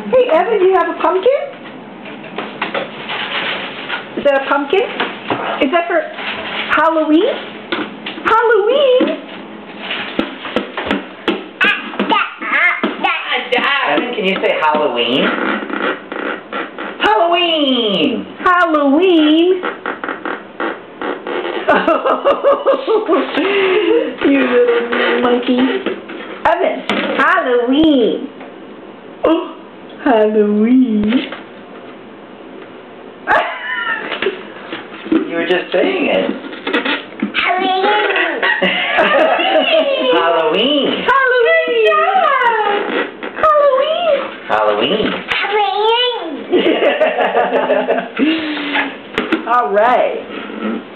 Hey, Evan, do you have a pumpkin? Is that a pumpkin? Is that for Halloween? Halloween? Evan, can you say Halloween? Halloween! Halloween? you little monkey. Evan, Halloween. Oh, Halloween. You were just saying it. Halloween! Halloween. Halloween. Halloween. All right.